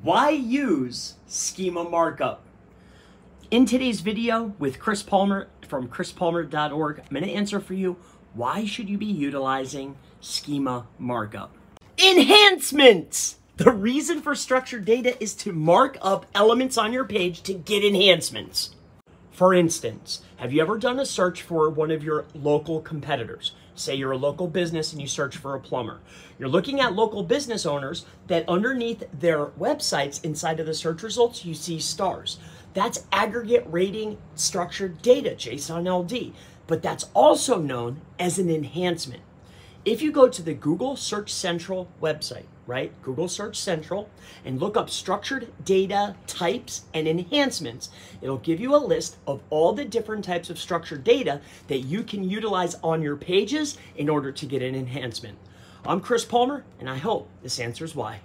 Why use schema markup? In today's video with Chris Palmer from chrispalmer.org, I'm going to answer for you why should you be utilizing schema markup? Enhancements! The reason for structured data is to mark up elements on your page to get enhancements. For instance, have you ever done a search for one of your local competitors? Say you're a local business and you search for a plumber. You're looking at local business owners that underneath their websites inside of the search results, you see stars. That's aggregate rating structured data, JSON LD, but that's also known as an enhancement. If you go to the Google Search Central website, right? Google Search Central and look up structured data types and enhancements. It'll give you a list of all the different types of structured data that you can utilize on your pages in order to get an enhancement. I'm Chris Palmer, and I hope this answers why.